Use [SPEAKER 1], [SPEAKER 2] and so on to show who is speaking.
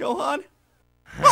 [SPEAKER 1] Gohan. Oh!